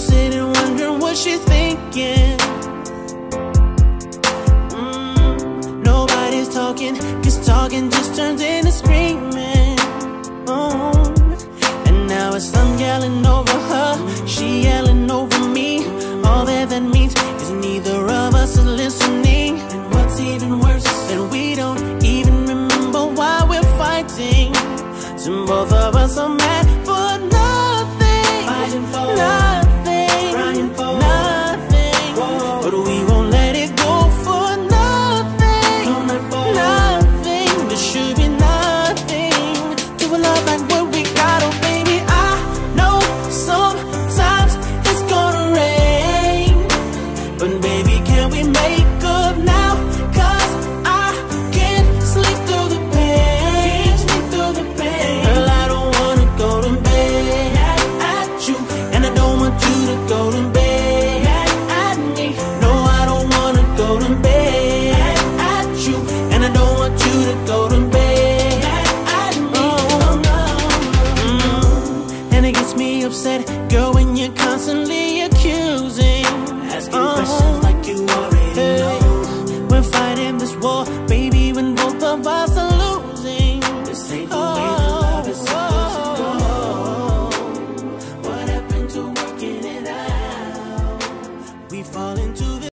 sitting wondering what she's thinking. Mm, nobody's talking, cause talking just turns into screaming. Oh. And now it's some yelling over her, she yelling over me. All that that means is neither of us is listening. And what's even worse is we don't even remember why we're fighting. So both of us are. Gets me upset, girl, when you're constantly accusing.